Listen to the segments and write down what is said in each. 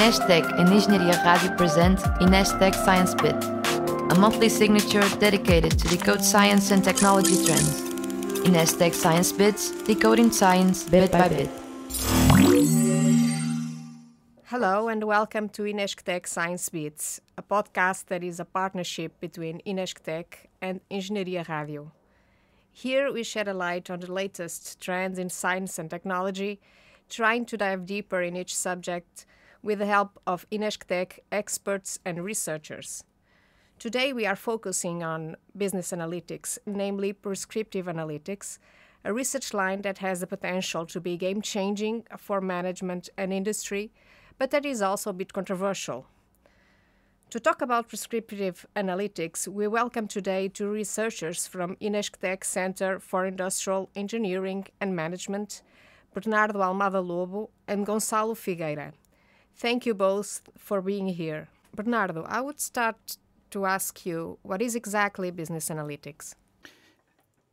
INESC TEC and Engenharia Rádio present INESC TEC Science Bit, a monthly signature dedicated to decode science and technology trends. INESC TEC Science Bits, decoding science bit by bit. Hello and welcome to INESC TEC Science Bits, a podcast that is a partnership between INESC TEC and Engenharia Rádio. Here we shed a light on the latest trends in science and technology, trying to dive deeper in each subject with the help of INESC TEC experts and researchers. Today we are focusing on business analytics, namely prescriptive analytics, a research line that has the potential to be game changing for management and industry, but that is also a bit controversial. To talk about prescriptive analytics, we welcome today two researchers from INESC TEC Center for Industrial Engineering and Management, Bernardo Almada Lobo and Gonçalo Figueira. Thank you both for being here. Bernardo, I would start to ask you what is exactly business analytics?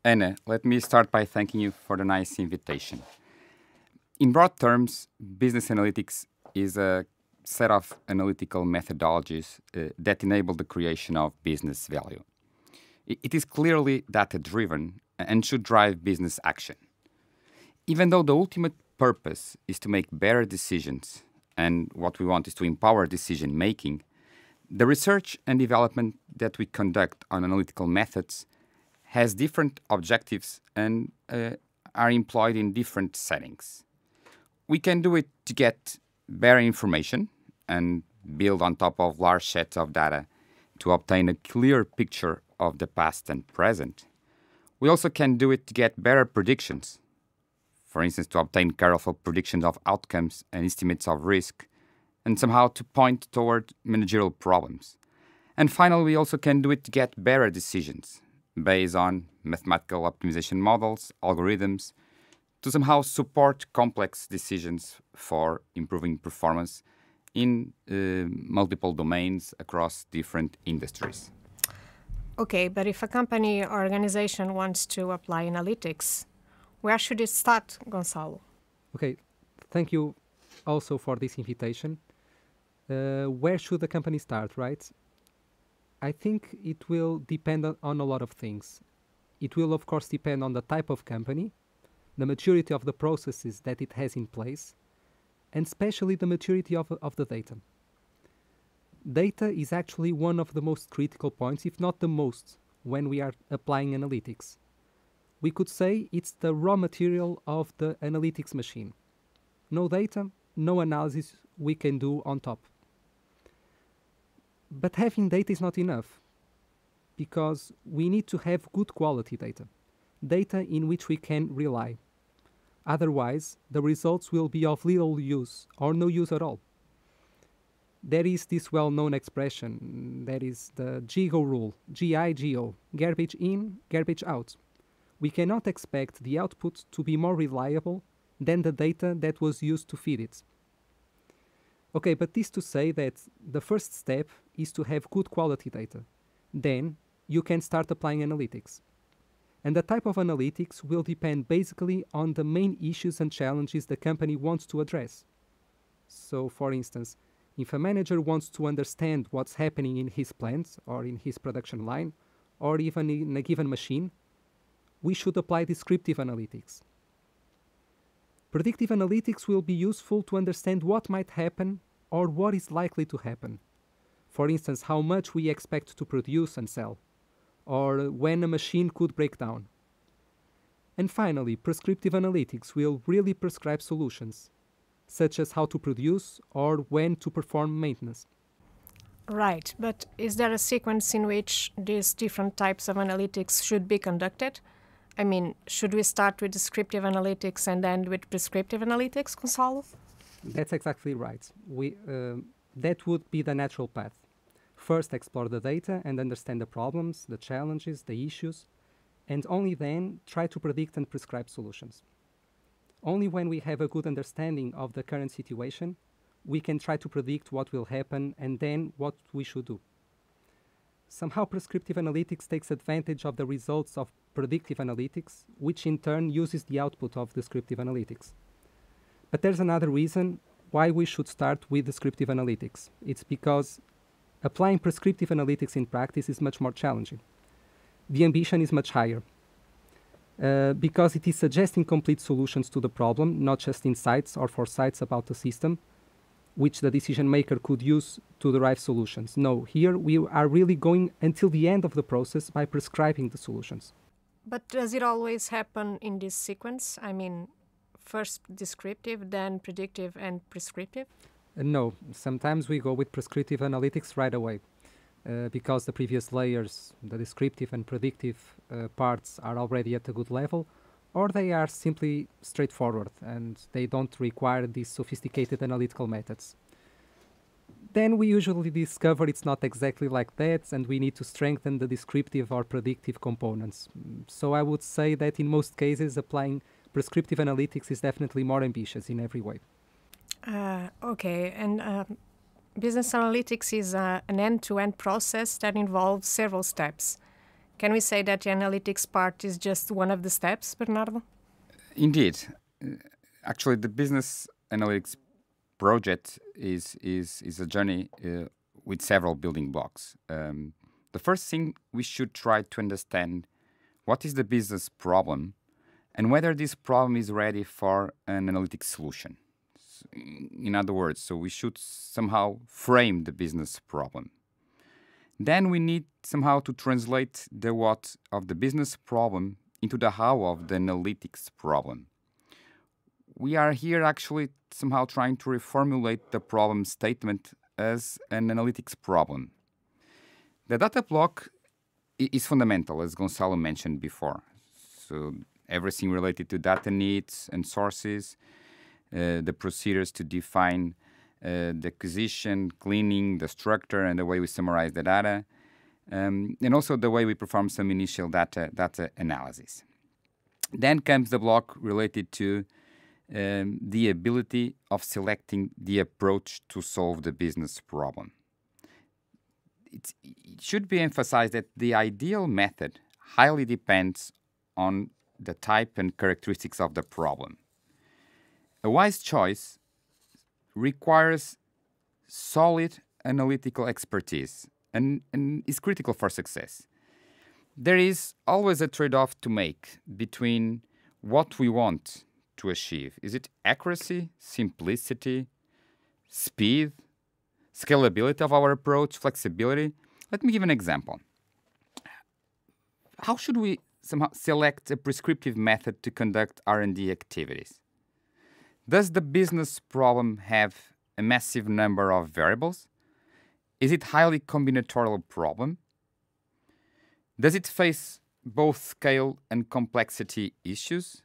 Anna, let me start by thanking you for the nice invitation. In broad terms, business analytics is a set of analytical methodologies uh, that enable the creation of business value. It is clearly data driven and should drive business action. Even though the ultimate purpose is to make better decisions and what we want is to empower decision making, the research and development that we conduct on analytical methods has different objectives and uh, are employed in different settings. We can do it to get better information and build on top of large sets of data to obtain a clear picture of the past and present. We also can do it to get better predictions for instance, to obtain careful predictions of outcomes and estimates of risk, and somehow to point toward managerial problems. And finally, we also can do it to get better decisions based on mathematical optimization models, algorithms, to somehow support complex decisions for improving performance in uh, multiple domains across different industries. Okay, but if a company or organization wants to apply analytics, where should it start, Gonçalo? Okay, thank you also for this invitation. Uh, where should the company start, right? I think it will depend on a lot of things. It will, of course, depend on the type of company, the maturity of the processes that it has in place, and especially the maturity of, of the data. Data is actually one of the most critical points, if not the most, when we are applying analytics we could say it's the raw material of the analytics machine. No data, no analysis we can do on top. But having data is not enough because we need to have good quality data, data in which we can rely. Otherwise, the results will be of little use or no use at all. There is this well known expression that is the GIGO rule G I G O garbage in, garbage out we cannot expect the output to be more reliable than the data that was used to feed it. Okay, but this to say that the first step is to have good quality data. Then you can start applying analytics. And the type of analytics will depend basically on the main issues and challenges the company wants to address. So, for instance, if a manager wants to understand what's happening in his plant or in his production line, or even in a given machine, we should apply descriptive analytics. Predictive analytics will be useful to understand what might happen or what is likely to happen. For instance, how much we expect to produce and sell, or when a machine could break down. And finally, prescriptive analytics will really prescribe solutions, such as how to produce or when to perform maintenance. Right, but is there a sequence in which these different types of analytics should be conducted? I mean, should we start with descriptive analytics and end with prescriptive analytics, Gonçalo? That's exactly right. We, uh, that would be the natural path. First, explore the data and understand the problems, the challenges, the issues, and only then try to predict and prescribe solutions. Only when we have a good understanding of the current situation, we can try to predict what will happen and then what we should do. Somehow, prescriptive analytics takes advantage of the results of predictive analytics, which in turn uses the output of descriptive analytics. But there's another reason why we should start with descriptive analytics. It's because applying prescriptive analytics in practice is much more challenging. The ambition is much higher. Uh, because it is suggesting complete solutions to the problem, not just insights or foresights about the system, which the decision maker could use to derive solutions. No, here we are really going until the end of the process by prescribing the solutions. But does it always happen in this sequence? I mean, first descriptive, then predictive, and prescriptive? Uh, no, sometimes we go with prescriptive analytics right away. Uh, because the previous layers, the descriptive and predictive uh, parts, are already at a good level, or they are simply straightforward and they don't require these sophisticated analytical methods. Then we usually discover it's not exactly like that, and we need to strengthen the descriptive or predictive components. So I would say that in most cases, applying prescriptive analytics is definitely more ambitious in every way. Uh, okay, and um, business analytics is uh, an end to end process that involves several steps. Can we say that the analytics part is just one of the steps, Bernardo? Indeed. Uh, actually, the business analytics project is, is, is a journey uh, with several building blocks. Um, the first thing we should try to understand what is the business problem and whether this problem is ready for an analytic solution in other words, so we should somehow frame the business problem. Then we need somehow to translate the what of the business problem into the how of the analytics problem. We are here actually somehow trying to reformulate the problem statement as an analytics problem. The data block is fundamental, as Gonçalo mentioned before. So everything related to data needs and sources, uh, the procedures to define uh, the acquisition, cleaning, the structure, and the way we summarize the data, um, and also the way we perform some initial data data analysis. Then comes the block related to um, the ability of selecting the approach to solve the business problem. It's, it should be emphasized that the ideal method highly depends on the type and characteristics of the problem. A wise choice requires solid analytical expertise and, and is critical for success. There is always a trade off to make between what we want to achieve. Is it accuracy, simplicity, speed, scalability of our approach, flexibility? Let me give an example. How should we somehow select a prescriptive method to conduct R&D activities? Does the business problem have a massive number of variables? Is it highly combinatorial problem? Does it face both scale and complexity issues?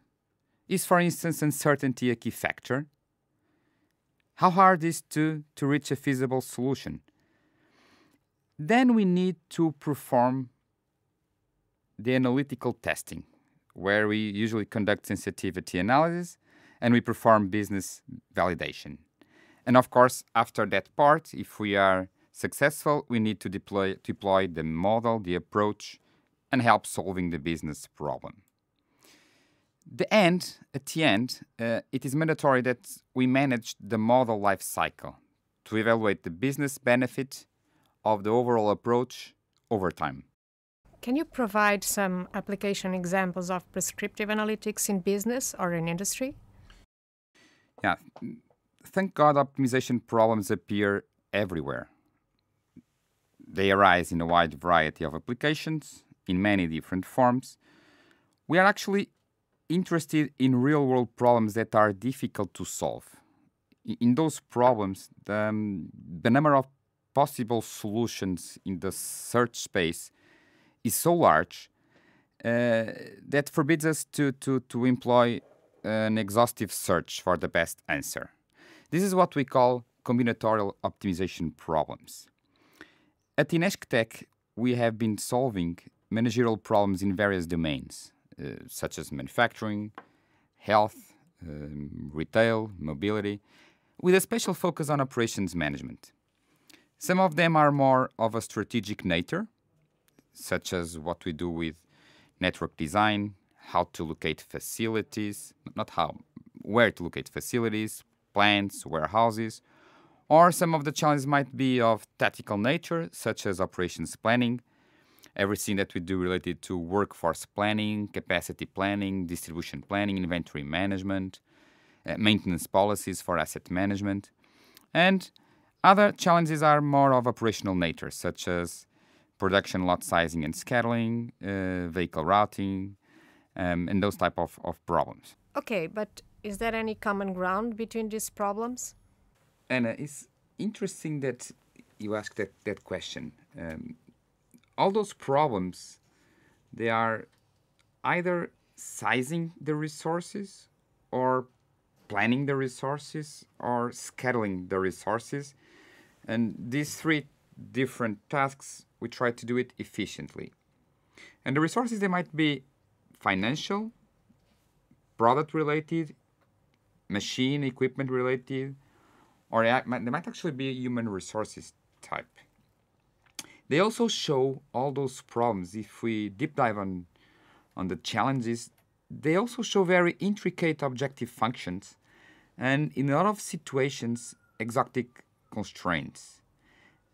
Is, for instance, uncertainty a key factor? How hard is to, to reach a feasible solution? Then we need to perform the analytical testing, where we usually conduct sensitivity analysis and we perform business validation. And of course, after that part, if we are successful, we need to deploy, deploy the model, the approach, and help solving the business problem. The end, at the end, uh, it is mandatory that we manage the model life cycle to evaluate the business benefit of the overall approach over time. Can you provide some application examples of prescriptive analytics in business or in industry? Yeah, thank God optimization problems appear everywhere. They arise in a wide variety of applications, in many different forms. We are actually interested in real world problems that are difficult to solve. In those problems, the, um, the number of possible solutions in the search space is so large uh, that forbids us to, to, to employ an exhaustive search for the best answer. This is what we call combinatorial optimization problems. At INESC TEC, we have been solving managerial problems in various domains, such as manufacturing, health, um, retail, mobility, with a special focus on operations management. Some of them are more of a strategic nature, such as what we do with network design, how to locate facilities, not how, where to locate facilities, plants, warehouses, or some of the challenges might be of tactical nature, such as operations planning, everything that we do related to workforce planning, capacity planning, distribution planning, inventory management, uh, maintenance policies for asset management. And other challenges are more of operational nature, such as production lot sizing and scheduling, uh, vehicle routing, um, and those type of, of problems. Okay, but is there any common ground between these problems? And uh, it's interesting that you ask that, that question. Um, all those problems, they are either sizing the resources or planning the resources or scheduling the resources. And these three different tasks, we try to do it efficiently. And the resources, they might be financial, product related, machine equipment related, or they might actually be human resources type. They also show all those problems. If we deep dive on, on the challenges, they also show very intricate objective functions and in a lot of situations, exotic constraints.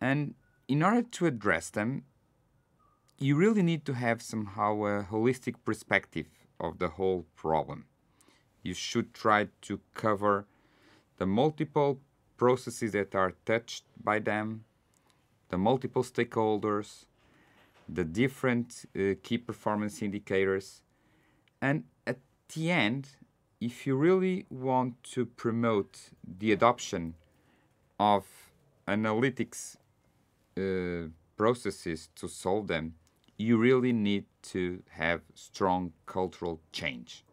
And in order to address them, you really need to have somehow a holistic perspective of the whole problem. You should try to cover the multiple processes that are touched by them, the multiple stakeholders, the different uh, key performance indicators, and at the end, if you really want to promote the adoption of analytics uh, processes to solve them, you really need to have strong cultural change.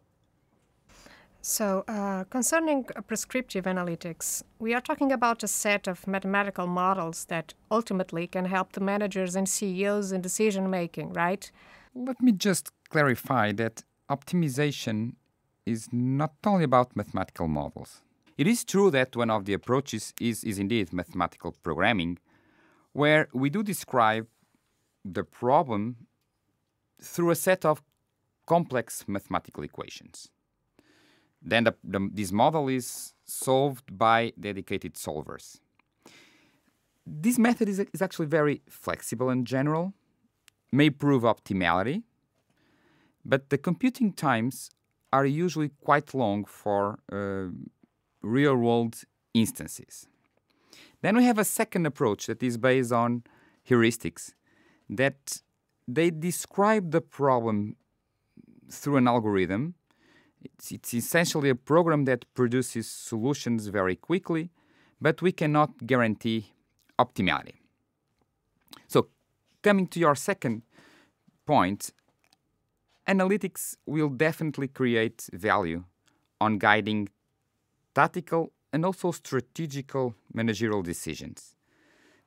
So, uh, concerning uh, prescriptive analytics, we are talking about a set of mathematical models that ultimately can help the managers and CEOs in decision making, right? Let me just clarify that optimization is not only about mathematical models. It is true that one of the approaches is, is indeed mathematical programming, where we do describe the problem through a set of complex mathematical equations. Then the, the, this model is solved by dedicated solvers. This method is, is actually very flexible in general, may prove optimality, but the computing times are usually quite long for uh, real world instances. Then we have a second approach that is based on heuristics that they describe the problem through an algorithm it's, it's essentially a program that produces solutions very quickly, but we cannot guarantee optimality. So, coming to your second point, analytics will definitely create value on guiding tactical and also strategical managerial decisions.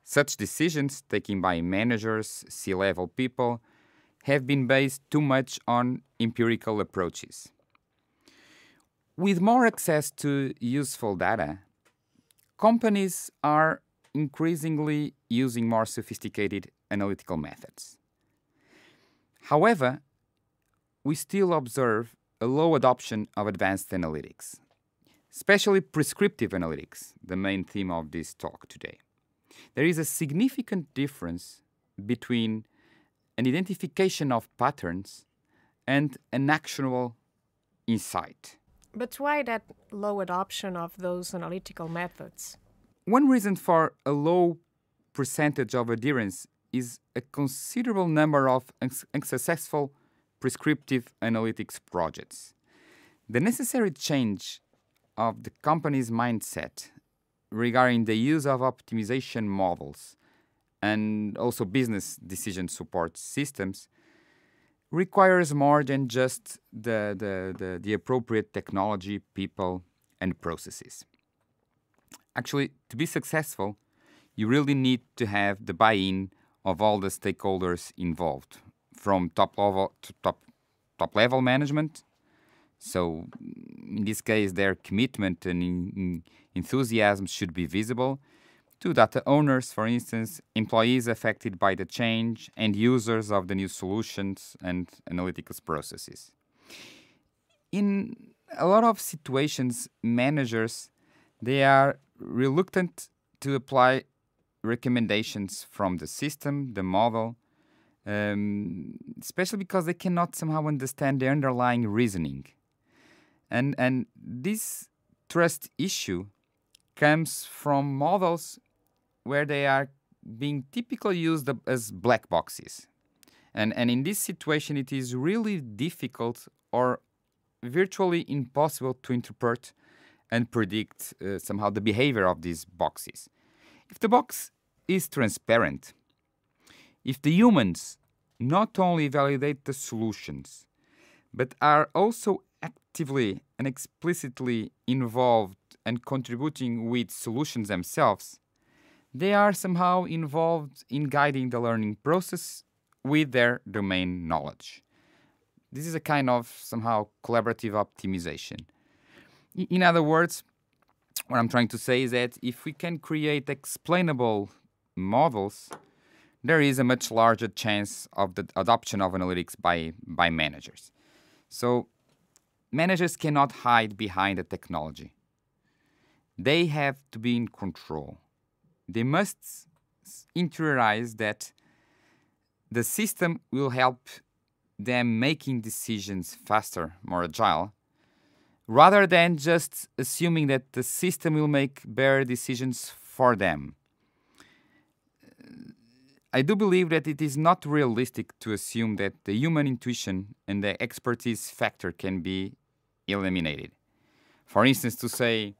Such decisions taken by managers, C level people, have been based too much on empirical approaches. With more access to useful data, companies are increasingly using more sophisticated analytical methods. However, we still observe a low adoption of advanced analytics, especially prescriptive analytics, the main theme of this talk today. There is a significant difference between an identification of patterns and an actionable insight. But why that low adoption of those analytical methods? One reason for a low percentage of adherence is a considerable number of unsuccessful prescriptive analytics projects. The necessary change of the company's mindset regarding the use of optimization models and also business decision support systems requires more than just the, the, the, the, appropriate technology, people, and processes. Actually, to be successful, you really need to have the buy in of all the stakeholders involved, from top level to top, top level management. So, in this case, their commitment and enthusiasm should be visible to data owners, for instance, employees affected by the change, and users of the new solutions and analytics processes. In a lot of situations, managers they are reluctant to apply recommendations from the system, the model, um, especially because they cannot somehow understand the underlying reasoning. And, and this trust issue comes from models where they are being typically used as black boxes. And, and in this situation, it is really difficult or virtually impossible to interpret and predict uh, somehow the behavior of these boxes. If the box is transparent, if the humans not only validate the solutions, but are also actively and explicitly involved and contributing with solutions themselves, they are somehow involved in guiding the learning process with their domain knowledge. This is a kind of somehow collaborative optimization. In other words, what I'm trying to say is that if we can create explainable models, there is a much larger chance of the adoption of analytics by, by managers. So managers cannot hide behind the technology. They have to be in control. They must interiorize that the system will help them making decisions faster, more agile, rather than just assuming that the system will make better decisions for them. Uh, I do believe that it is not realistic to assume that the human intuition and the expertise factor can be eliminated. For instance, to say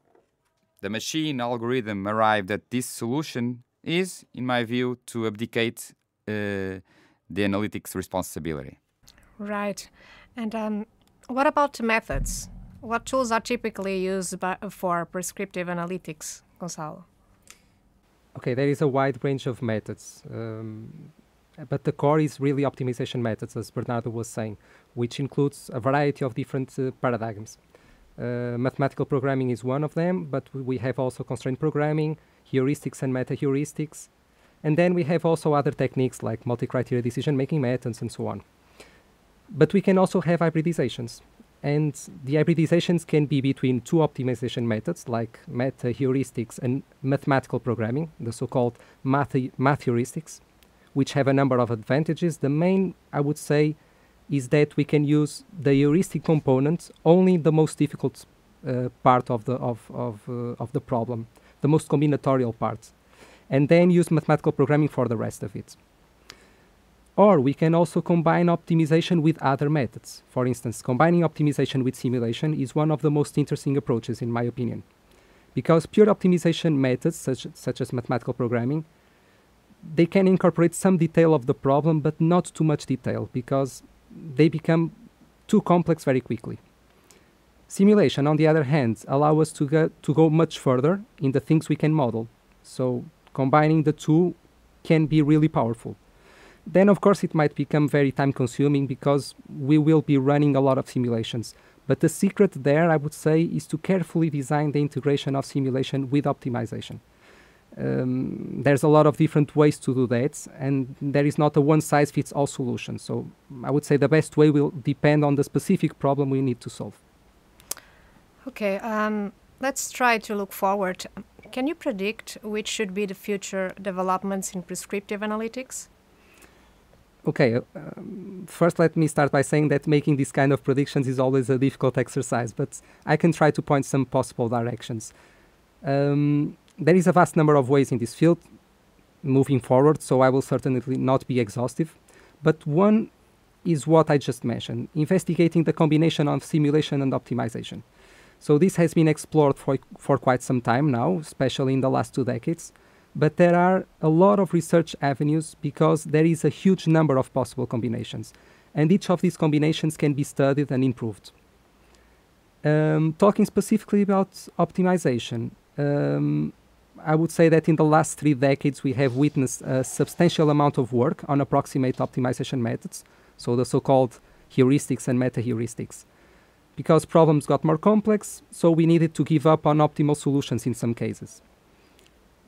the machine algorithm arrived at this solution is, in my view, to abdicate uh, the analytics responsibility. Right. And um, what about the methods? What tools are typically used by, for prescriptive analytics, Gonçalo? Okay, there is a wide range of methods, um, but the core is really optimization methods, as Bernardo was saying, which includes a variety of different uh, paradigms. Uh, mathematical programming is one of them, but we have also constraint programming, heuristics and meta heuristics, and then we have also other techniques like multi-criteria decision-making methods and so on. But we can also have hybridizations. And the hybridizations can be between two optimization methods like meta heuristics and mathematical programming, the so-called math, math heuristics, which have a number of advantages. The main, I would say, is that we can use the heuristic components only the most difficult uh, part of the of of, uh, of the problem, the most combinatorial part and then use mathematical programming for the rest of it. Or we can also combine optimization with other methods. For instance, combining optimization with simulation is one of the most interesting approaches in my opinion. Because pure optimization methods, such, such as mathematical programming, they can incorporate some detail of the problem, but not too much detail, because they become too complex very quickly. Simulation, on the other hand, allow us to, get, to go much further in the things we can model. So combining the two can be really powerful. Then, of course, it might become very time consuming because we will be running a lot of simulations. But the secret there, I would say, is to carefully design the integration of simulation with optimization. Um, there's a lot of different ways to do that, and there is not a one size fits all solution. So, I would say the best way will depend on the specific problem we need to solve. Okay, um, let's try to look forward. Can you predict which should be the future developments in prescriptive analytics? Okay, uh, um, first let me start by saying that making these kind of predictions is always a difficult exercise, but I can try to point some possible directions. Um, there is a vast number of ways in this field moving forward, so I will certainly not be exhaustive. But one is what I just mentioned, investigating the combination of simulation and optimization. So this has been explored for, for quite some time now, especially in the last two decades. But there are a lot of research avenues because there is a huge number of possible combinations. And each of these combinations can be studied and improved. Um, talking specifically about optimization, um, I would say that in the last three decades we have witnessed a substantial amount of work on approximate optimization methods, so the so-called heuristics and meta-heuristics because problems got more complex, so we needed to give up on optimal solutions in some cases.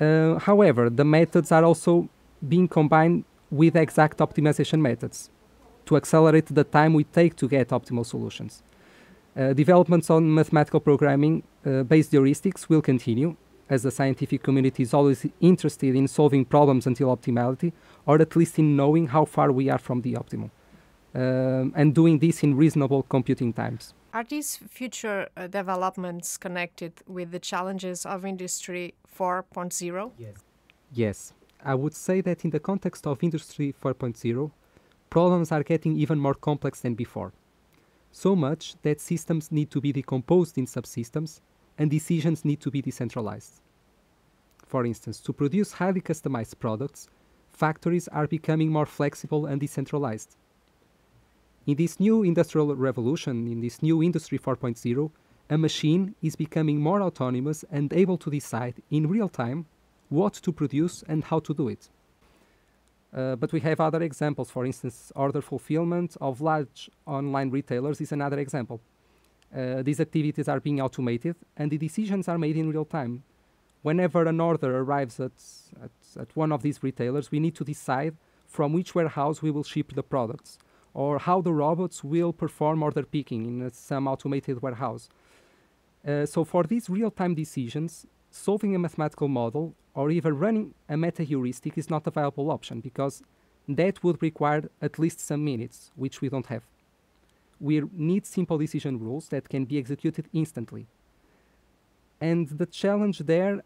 Uh, however, the methods are also being combined with exact optimization methods to accelerate the time we take to get optimal solutions. Uh, developments on mathematical programming uh, based heuristics will continue, as the scientific community is always interested in solving problems until optimality, or at least in knowing how far we are from the optimal, um, and doing this in reasonable computing times. Are these future uh, developments connected with the challenges of Industry 4.0? Yes. Yes. I would say that in the context of Industry 4.0, problems are getting even more complex than before. So much that systems need to be decomposed in subsystems and decisions need to be decentralized. For instance, to produce highly customized products, factories are becoming more flexible and decentralized. In this new industrial revolution, in this new Industry 4.0, a machine is becoming more autonomous and able to decide in real time what to produce and how to do it. Uh, but we have other examples. For instance, order fulfillment of large online retailers is another example. Uh, these activities are being automated and the decisions are made in real time. Whenever an order arrives at, at, at one of these retailers, we need to decide from which warehouse we will ship the products or how the robots will perform order picking in some automated warehouse. Uh, so for these real-time decisions, solving a mathematical model or even running a meta-heuristic is not a viable option because that would require at least some minutes, which we don't have. We need simple decision rules that can be executed instantly. And the challenge there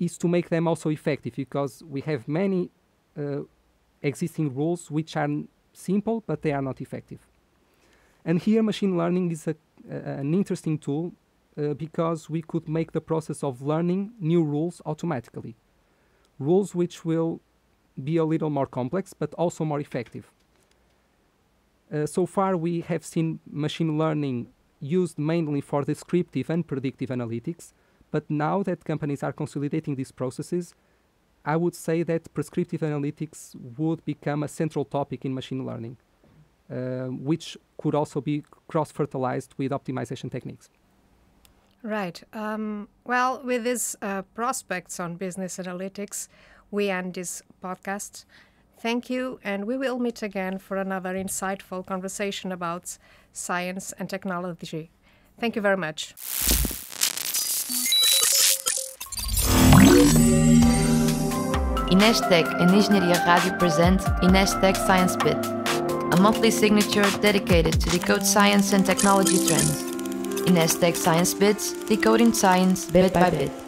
is to make them also effective because we have many uh, existing rules which are simple, but they are not effective. And here machine learning is a, an interesting tool uh, because we could make the process of learning new rules automatically. Rules which will be a little more complex, but also more effective. Uh, so far, we have seen machine learning used mainly for descriptive and predictive analytics, but now that companies are consolidating these processes, I would say that prescriptive analytics would become a central topic in machine learning, uh, which could also be cross-fertilized with optimization techniques. Right. Um, well, with these uh, prospects on business analytics, we end this podcast. Thank you, and we will meet again for another insightful conversation about science and technology. Thank you very much. INESC TEC and Engenharia Rádio present INESC TEC Science Bit, a monthly signature dedicated to decode science and technology trends. INESC TEC Science Bits, decoding science bit by bit.